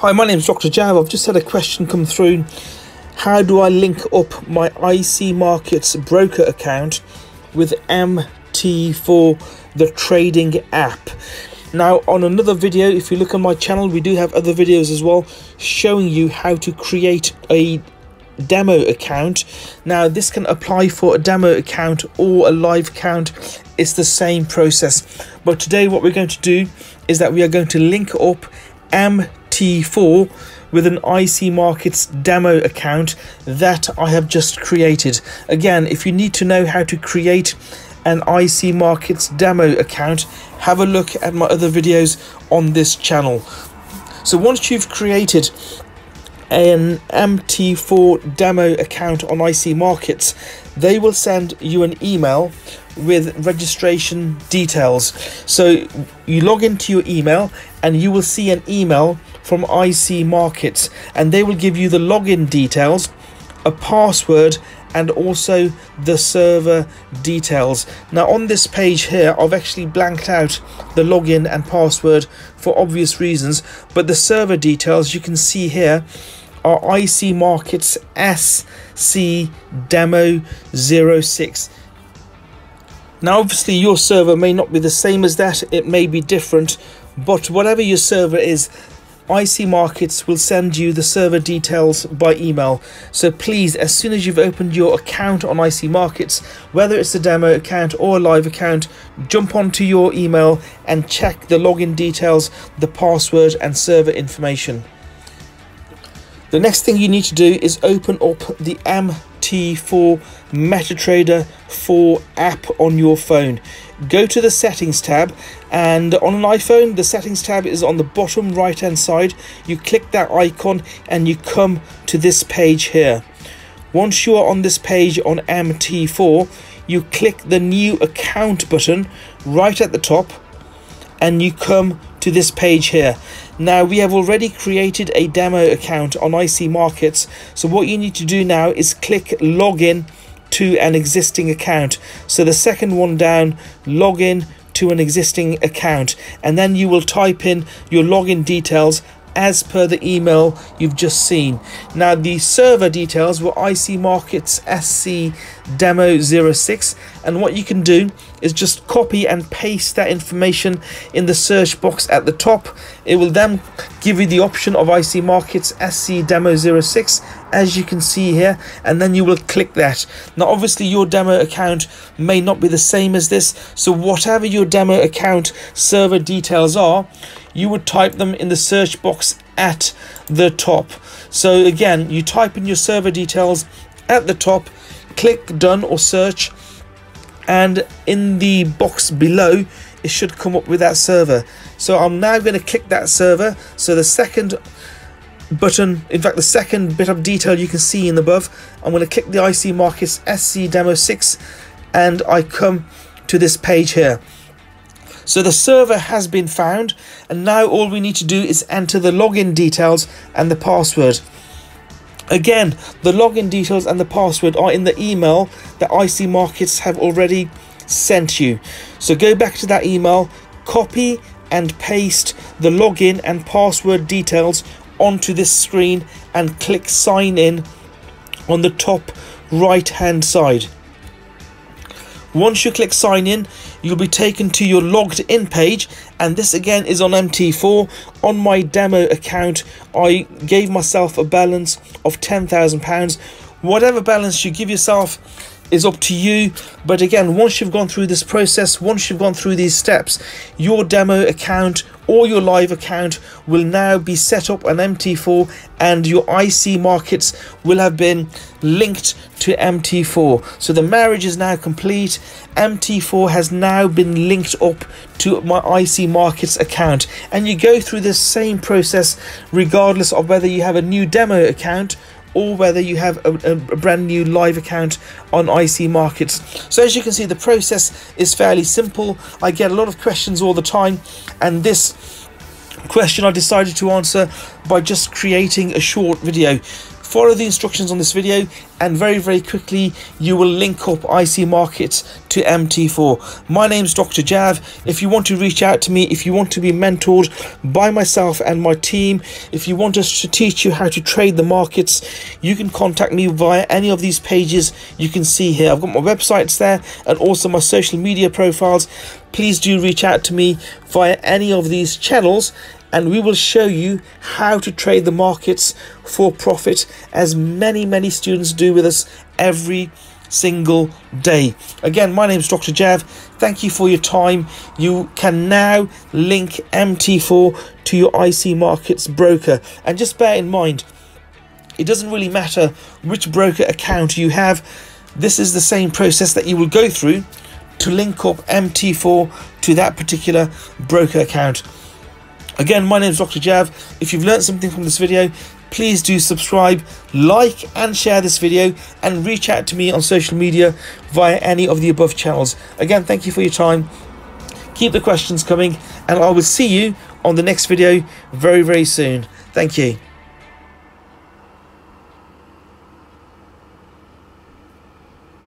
Hi, my name is Dr. Jav. I've just had a question come through. How do I link up my IC Markets broker account with MT4, the trading app? Now, on another video, if you look on my channel, we do have other videos as well showing you how to create a demo account. Now, this can apply for a demo account or a live account. It's the same process. But today, what we're going to do is that we are going to link up MT T4 with an IC Markets demo account that I have just created. Again, if you need to know how to create an IC Markets demo account, have a look at my other videos on this channel. So once you've created an MT4 demo account on IC Markets, they will send you an email with registration details. So you log into your email and you will see an email from IC Markets and they will give you the login details, a password and also the server details. Now on this page here I've actually blanked out the login and password for obvious reasons but the server details you can see here are IC Markets SC Demo 06. Now obviously your server may not be the same as that, it may be different, but whatever your server is, IC Markets will send you the server details by email. So please, as soon as you've opened your account on IC Markets, whether it's a demo account or a live account, jump onto your email and check the login details, the password and server information. The next thing you need to do is open up the MT4 MetaTrader 4 app on your phone. Go to the settings tab and on an iPhone the settings tab is on the bottom right hand side. You click that icon and you come to this page here. Once you are on this page on MT4 you click the new account button right at the top and you come to this page here. Now we have already created a demo account on IC Markets. So what you need to do now is click login to an existing account. So the second one down, login to an existing account. And then you will type in your login details as per the email you've just seen. Now the server details were IC Markets SC Demo 06 and what you can do is just copy and paste that information in the search box at the top. It will then give you the option of IC Markets SC Demo 06 as you can see here and then you will click that. Now obviously your demo account may not be the same as this so whatever your demo account server details are you would type them in the search box at the top. So again, you type in your server details at the top, click done or search, and in the box below, it should come up with that server. So I'm now going to click that server. So the second button, in fact the second bit of detail you can see in the above, I'm going to click the IC Markets SC Demo 6 and I come to this page here. So the server has been found and now all we need to do is enter the login details and the password. Again, the login details and the password are in the email that IC Markets have already sent you. So go back to that email, copy and paste the login and password details onto this screen and click sign in on the top right hand side. Once you click sign in, you'll be taken to your logged in page and this again is on MT4. On my demo account, I gave myself a balance of £10,000. Whatever balance you give yourself, is up to you. But again, once you've gone through this process, once you've gone through these steps, your demo account or your live account will now be set up on MT4 and your IC markets will have been linked to MT4. So the marriage is now complete. MT4 has now been linked up to my IC markets account and you go through the same process regardless of whether you have a new demo account or whether you have a, a, brand new live account on IC Markets. So as you can see, the process is fairly simple. I get a lot of questions all the time, and this question I decided to answer by just creating a short video. Follow the instructions on this video and very very quickly you will link up IC Markets to MT4. My name's Dr. Jav. If you want to reach out to me, if you want to be mentored by myself and my team, if you want us to teach you how to trade the markets, you can contact me via any of these pages you can see here. I've got my websites there and also my social media profiles. Please do reach out to me via any of these channels and we will show you how to trade the markets for profit as many many students do with us every single day. Again my name is dr jav. Thank you for your time. You can now link mt4 to your ic markets broker. And just bear in mind it doesn't really matter which broker account you have. This is the same process that you will go through to link up mt4 to that particular broker account Again, my name is Dr. Jav. If you've learned something from this video, please do subscribe, like and share this video and reach out to me on social media via any of the above channels. Again, thank you for your time. Keep the questions coming and I will see you on the next video very, very soon. Thank you.